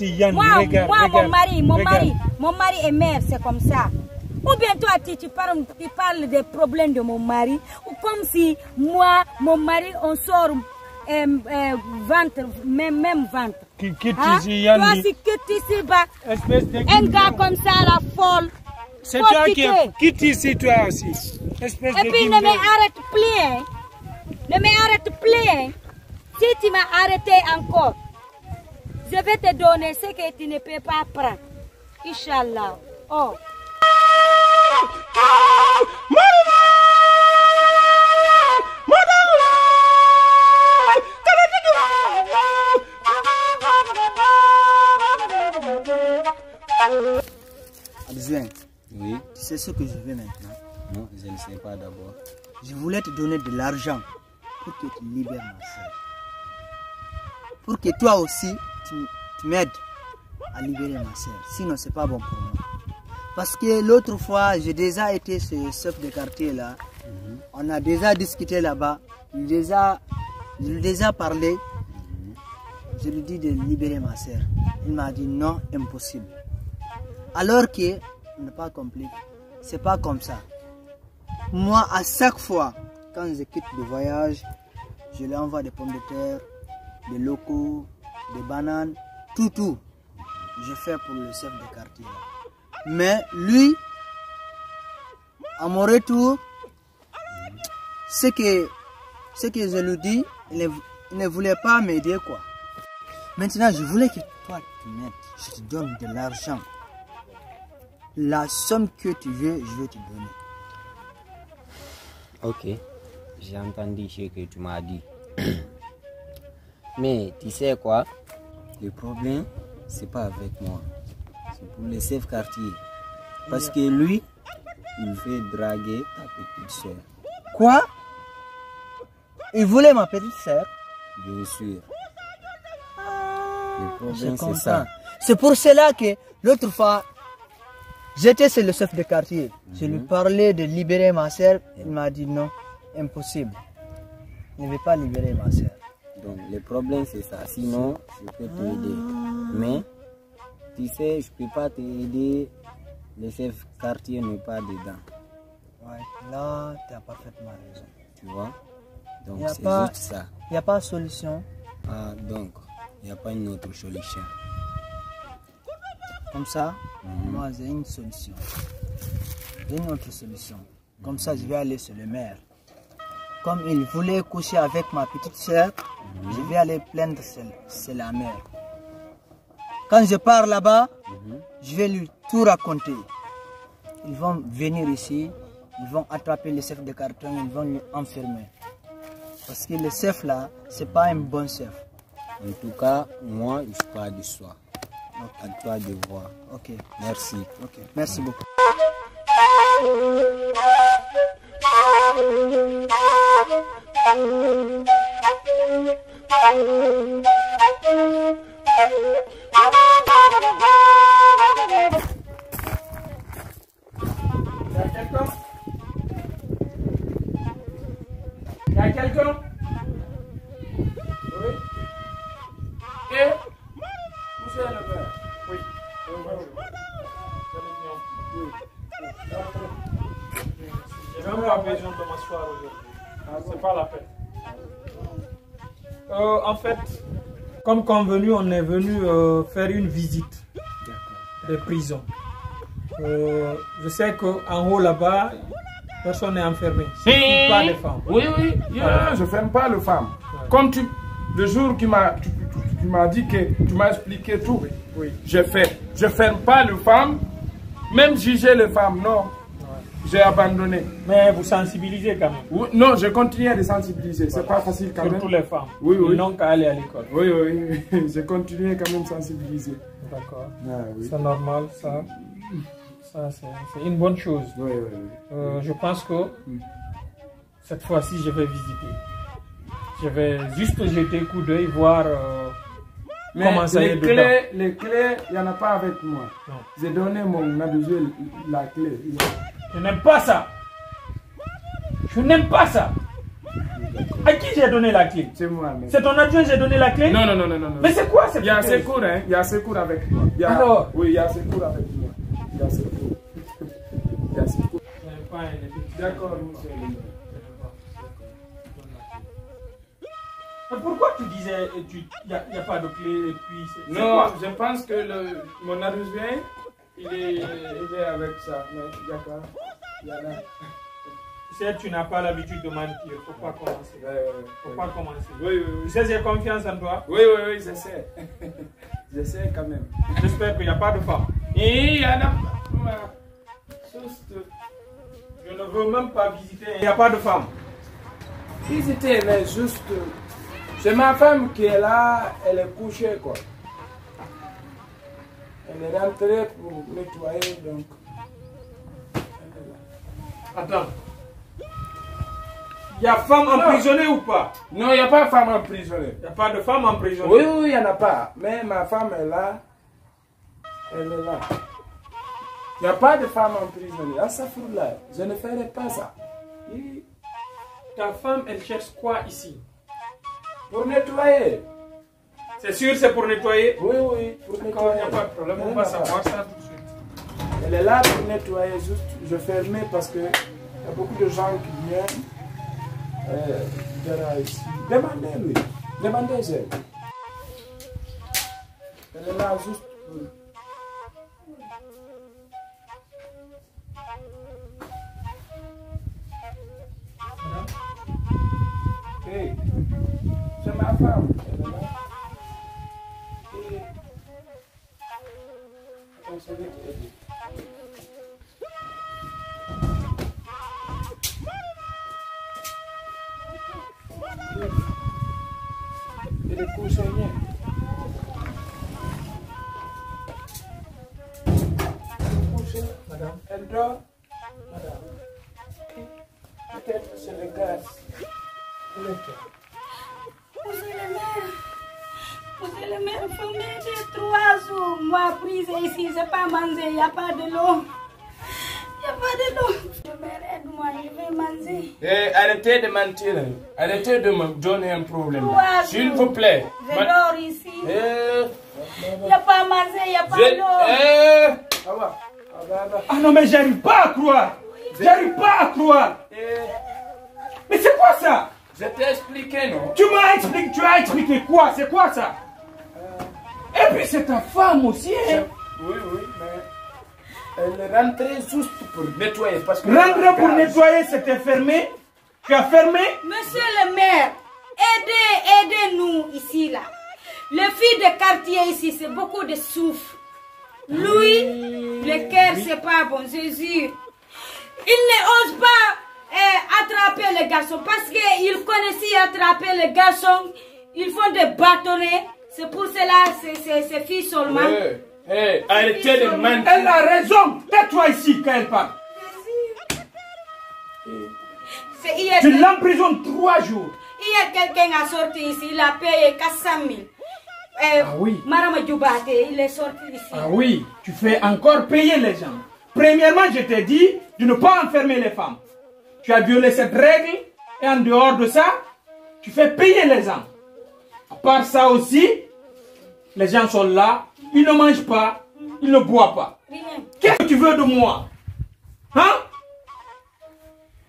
Yann, Moi, regarde, moi mon regarde, mari, mon regarde. mari, mon mari est mère, c'est comme ça. Ou bien toi, tu, tu parles, tu parles des problèmes de mon mari, ou comme si moi, mon mari, on sort euh, euh, ventre, même, même ventre. Qui- Quitte Hein? Toi, si quitte ici, bah, Espèce de un gars comme ça, la folle. C'est toi qui es. Quitte ici, toi aussi. Espèce Et de puis ne m'arrête plus, hein. Ne m'arrête plus, hein. Si tu m'as arrêté encore, je vais te donner ce que tu ne peux pas prendre. Inch'Allah. Oh. Oui, tu sais ce que je veux maintenant non, je ne sais pas d'abord. Je voulais te donner de l'argent pour que tu libères ma soeur. Pour que toi aussi, tu, tu m'aides à libérer ma soeur. Sinon, c'est pas bon pour moi. Parce que l'autre fois, j'ai déjà été ce chef de quartier là. On a déjà discuté là-bas. Il déjà, je lui ai déjà parlé. Je lui ai dit de libérer ma soeur. Il m'a dit non, impossible. Alors que, n'a pas compris. C'est pas comme ça. Moi, à chaque fois, quand je quitte le voyage, je lui envoie des pommes de terre, des locaux, des bananes, tout, tout. Je fais pour le chef de quartier. Mais lui, à mon retour, ce que, ce que je lui dis, il ne, il ne voulait pas m'aider, quoi. Maintenant, je voulais que toi, tu m'aides. Je te donne de l'argent. La somme que tu veux, je vais te donner. Ok, j'ai entendu ce que tu m'as dit. Mais tu sais quoi? Le problème, c'est pas avec moi. C'est pour le chef quartier. Parce que lui, il veut draguer ta petite soeur. Quoi? Il voulait ma petite sœur? Bien sûr. Le Je problème, c'est ça. C'est pour cela que l'autre fois, j'étais chez le chef de quartier. Je lui parlais de libérer ma sœur. Il m'a dit non, impossible. Il ne veut pas libérer ma sœur. Donc, le problème, c'est ça. Sinon, je peux t'aider. Mais, tu sais, je peux pas t'aider. Le chef quartier n'est pas dedans. Ouais, là, tu as parfaitement raison. Tu vois? Donc, c'est juste ça. Il n'y a pas de solution. Ah, donc, il n'y a pas une autre solution. Comme ça, moi, j'ai une solution. J'ai une autre solution. Comme ça, je vais aller chez le maire. Comme il voulait coucher avec ma petite soeur, je vais aller plaindre chez la mère. Quand je pars là-bas, je vais lui tout raconter. Ils vont venir ici, ils vont attraper le chef de carton, ils vont lui enfermer. Parce que le chef là, c'est pas un bon chef. En tout cas, moi, je suis pas du soir. À toi de voir. Ok, Merci. ok. Merci beaucoup. Il y a quelqu'un Oui. Et Monsieur le maire Oui. Même pas besoin de m'asseoir aujourd'hui. C'est pas la peine. Euh, en fait, comme convenu, on est venu euh, faire une visite des prisons. Euh, je sais qu'en haut là-bas, personne n'est enfermé. Surtout pas les femmes. Oui, oui, yeah, je ferme pas le femme. Comme tu, le jour qui m'a, tu, tu- m'as dit que tu m'as expliqué tout, Oui. j'ai fait. Je ferme pas le femme, même juger les femmes, non. J'ai abandonné. Mais vous sensibilisez quand même. Oui, non, je continue de sensibiliser. C'est pas facile quand Surtout même. les femmes. Oui, oui. Ils n'ont qu'à aller à l'école. Oui, oui, je continue quand même de sensibiliser. D'accord. Ah, oui. C'est normal, ça. Ça, c'est c'est une bonne chose. Oui, oui, oui. Euh, je pense que cette fois-ci, je vais visiter. Je vais juste jeter un coup d'œil, voir euh, Mais Comment ça est les dedans clés, les clés, il n'y en a pas avec moi. J'ai donné mon adjoint la clé. Je n'aime pas ça. Je n'aime pas ça. À qui j'ai donné la clé? C'est moi-même. C'est ton adjoint, j'ai donné la clé? Non, non, non, non, non. non. Mais c'est quoi cette Il y a un clé? secours, hein. Il y a un secours avec moi. Il y a... Alors? Oui, il y a un secours avec moi. Il y a un secours. Il y a les petits- D'accord, monsieur. Mais Pourquoi tu disais il n'y a, y a pas de clé et puis c'est c'est Non, quoi? je pense que le, mon adjoint, il est, il est avec ça. Mais d'accord. Il y en a. Tu sais, tu n'as pas l'habitude de mentir, faut pas commencer. Ouais, ouais, Faut pas commencer. Oui, oui, Tu oui. sais, j'ai confiance en toi. Oui, oui, oui, j'essaie. j'essaie quand même. J'espère qu'il n'y a pas de femme. Et il y en a. Je ne veux même pas visiter. Il n'y a pas de femme. Visiter, mais juste. C'est ma femme qui est là, elle est couchée, quoi. Elle est rentrée pour nettoyer, donc. Elle est là. Attends. Il y a femme emprisonnée ou pas? Non, il n'y a pas femme emprisonnée. Il n'y a pas de femme emprisonnée? Oui, oui, il n'y en a pas. Mais ma femme est là. Elle est là. Il n'y a pas de femme emprisonnée. Ah, ça fout là. Je ne ferai pas ça. Et Ta femme, elle cherche quoi ici? Pour nettoyer. C'est sûr, c'est pour nettoyer Oui, oui, pour D'accord, il nettoyer. n'y a pas de problème. On va là-bas. savoir ça tout de suite. Elle est là pour nettoyer. Juste, je fermais parce que il y a beaucoup de gens qui viennent. Euh, derrière ici. Demandez-lui. Demandez-elle. Elle est là juste pour. Hey, femme. Elle. Madame. Peut-être c'est le gaz. Monsieur le maire, monsieur le maire, il faut m'aider trois jours. Moi, prise ici, c'est pas manger, il n'y a pas de l'eau. Il n'y a pas de l'eau. Le maire, aide-moi, je vais manger. Eh, arrêtez de mentir. Arrêtez de me donner un problème. S'il vous plaît. Je dors ici. Eh, Il n'y a pas manger, il n'y a pas je- d'eau. eh, ah bah, ah bah, ah bah. Ah non, mais j'arrive pas à croire. J'arrive pas à croire. Eh, Mais c'est quoi ça? Je t'ai expliqué, non? Tu m'as expliqué, tu as expliqué quoi? C'est quoi ça? Et puis c'est ta femme aussi, hein? Oui, oui, mais elle est rentrée juste pour nettoyer. Parce que Rentrer pour nettoyer, c'était fermé? Tu as fermé? Monsieur le maire, aidez, aidez-nous ici, là. Les filles de quartier ici, c'est beaucoup de souffle. Lui, le cœur, c'est pas bon, Jésus. Il n'ose pas eh, attraper les garçons parce qu'ils connaissent attraper les garçons. Ils font des bâtonnets. C'est pour cela, ces filles seulement. Eh, eh, arrêtez. Elle a raison. Tais-toi ici quand elle parle. Hier, Tu l'emprisonnes trois jours. hier quelqu'un a sorti ici, il a payé 400 000. Eh, Ah oui. Marama Djoubate, il est sorti ici. Ah oui, tu fais encore payer les gens. Premièrement, je t'ai dit de ne pas enfermer les femmes. Tu as violé cette règle et en dehors de ça, tu fais payer les gens. À part ça aussi, les gens sont là, ils ne mangent pas, ils ne boivent pas. Qu'est-ce que tu veux de moi? Hein?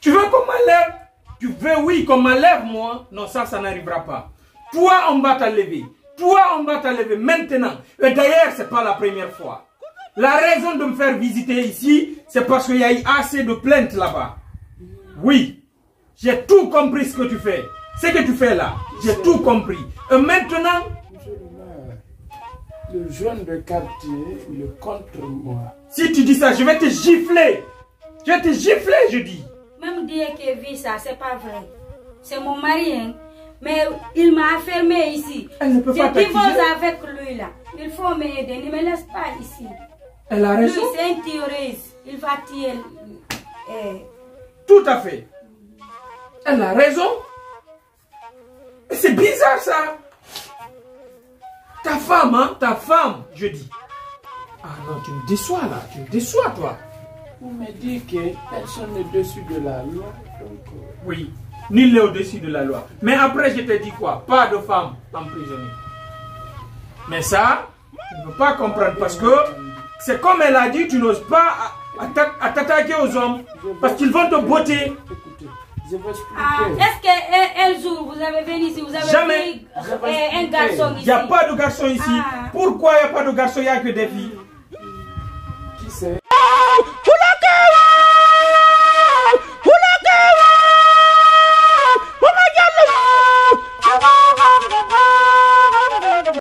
Tu veux qu'on m'enlève? Tu veux, oui, qu'on m'enlève moi? Non, ça, ça n'arrivera pas. Toi, on va t'enlever. Toi, on va t'enlever maintenant. Et d'ailleurs, c'est pas la première fois. La raison de me faire visiter ici, c'est parce qu'il y a eu assez de plaintes là-bas. Oui, j'ai tout compris ce que tu fais. Ce que tu fais là, j'ai tout compris. Et maintenant, le Le jeune de quartier, est contre moi. si tu dis ça, je vais te gifler. Je vais te gifler, je dis. Même dire que vit ça, c'est pas vrai. C'est mon mari, hein. Mais il m'a enfermé ici. Elle ne peut Je pas divorce t'accuser. avec lui là. Il faut m'aider. Ne me laisse pas ici. Elle a Lui, raison. c'est un terroriste. Il va tuer. eh, Tout à fait. Elle a raison. C'est bizarre ça. Ta femme, hein, ta femme, je dis. Ah non, tu me déçois là, tu me déçois toi. Vous me dites que personne n'est dessus de la loi. Donc, euh, Oui, nul n'est au-dessus de la loi. Mais après, je te dis quoi? Pas de femme emprisonnée. Mais ça, tu ne peux pas comprendre parce que c'est comme elle a dit, tu n'oses pas à t'attaquer aux hommes parce qu'ils vont te botter. Ah. Est-ce qu'un jour vous avez venu ici, vous avez Jamais. vu euh, un garçon Il ici n'y a pas de garçon ici. Ah. Pourquoi il n'y a pas de garçon? Il n'y a que des filles.